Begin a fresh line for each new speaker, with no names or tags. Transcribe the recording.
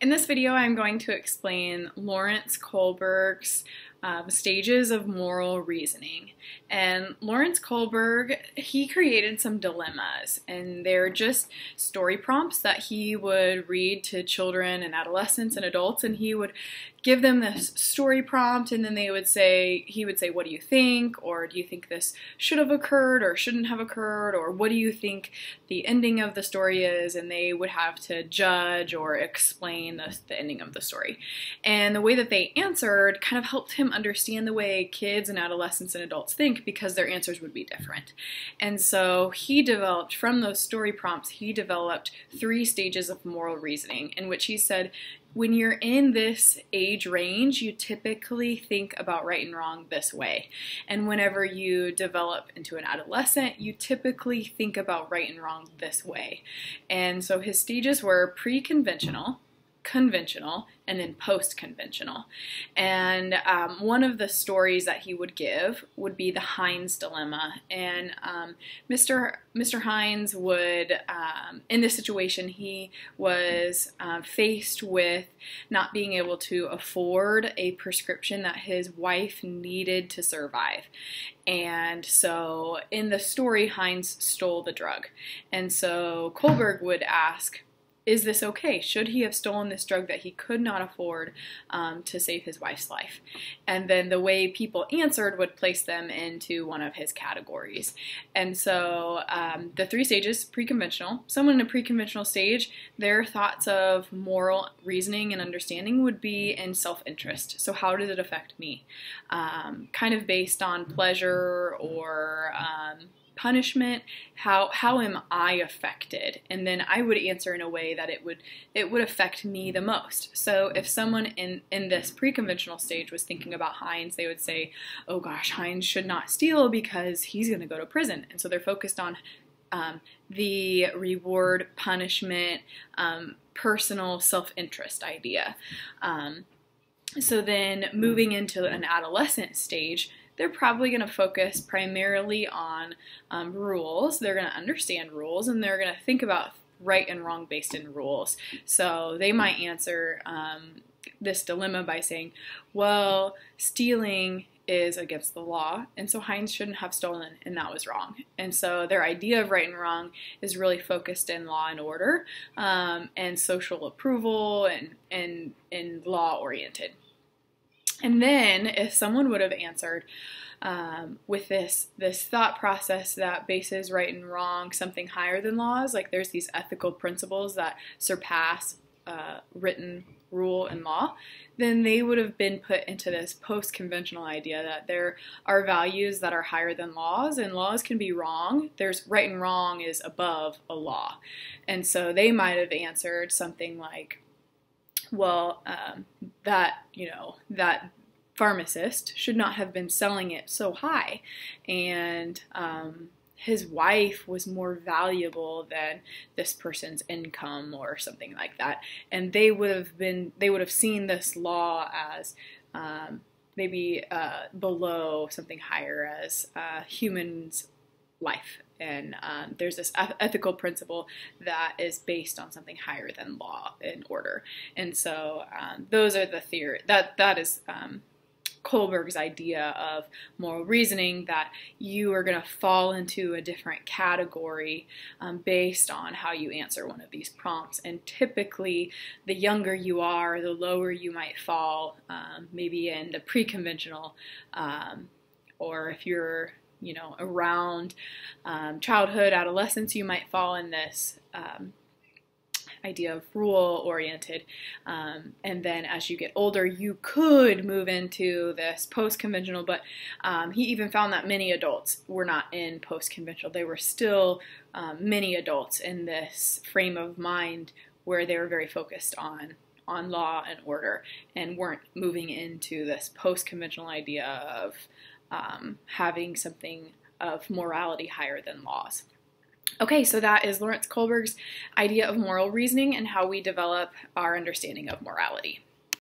In this video, I'm going to explain Lawrence Kohlberg's um, stages of moral reasoning. And Lawrence Kohlberg, he created some dilemmas, and they're just story prompts that he would read to children and adolescents and adults, and he would give them this story prompt, and then they would say, he would say, What do you think? Or do you think this should have occurred or shouldn't have occurred? Or what do you think the ending of the story is? And they would have to judge or explain the, the ending of the story. And the way that they answered kind of helped him understand the way kids and adolescents and adults think because their answers would be different. And so he developed, from those story prompts, he developed three stages of moral reasoning in which he said, when you're in this age range, you typically think about right and wrong this way. And whenever you develop into an adolescent, you typically think about right and wrong this way. And so his stages were pre conventional, conventional and then post conventional. And um, one of the stories that he would give would be the Heinz dilemma. And um, Mr. Mr. Heinz would, um, in this situation, he was uh, faced with not being able to afford a prescription that his wife needed to survive. And so in the story, Heinz stole the drug. And so Kohlberg would ask, is this okay? Should he have stolen this drug that he could not afford um, to save his wife's life? And then the way people answered would place them into one of his categories. And so um, the three stages pre conventional, someone in a pre conventional stage, their thoughts of moral reasoning and understanding would be in self interest. So, how does it affect me? Um, kind of based on pleasure or um, punishment? How how am i affected? And then i would answer in a way that it would it would affect me the most. So if someone in in this pre-conventional stage was thinking about heinz they would say oh gosh heinz should not steal because he's going to go to prison. And so they're focused on um, the reward punishment um, personal self-interest idea. Um, so then moving into an adolescent stage they're probably going to focus primarily on um, rules. They're going to understand rules and they're going to think about right and wrong based in rules. So they might answer um, this dilemma by saying, well, stealing is against the law, and so Heinz shouldn't have stolen, and that was wrong. And so their idea of right and wrong is really focused in law and order um, and social approval and, and, and law oriented. And then if someone would have answered um, with this this thought process that bases right and wrong something higher than laws, like there's these ethical principles that surpass uh, written rule and law, then they would have been put into this post conventional idea that there are values that are higher than laws, and laws can be wrong. There's right and wrong is above a law. And so they might have answered something like, well, um, that, you know, that pharmacist should not have been selling it so high. And um, his wife was more valuable than this person's income or something like that. And they would have been, they would have seen this law as um, maybe uh, below something higher as uh, humans' life and um, there's this ethical principle that is based on something higher than law and order and so um, those are the theory that that is um, Kohlberg's idea of moral reasoning that you are going to fall into a different category um, based on how you answer one of these prompts. And typically, the younger you are, the lower you might fall, um, maybe in the pre conventional, um, or if you're you know, around um, childhood, adolescence, you might fall in this um, idea of rule oriented. Um, and then as you get older, you could move into this post conventional, but um, he even found that many adults were not in post conventional. They were still um, many adults in this frame of mind where they were very focused on on law and order and weren't moving into this post conventional idea of um, having something of morality higher than laws. Okay, so that is Lawrence Kohlberg's idea of moral reasoning and how we develop our understanding of morality.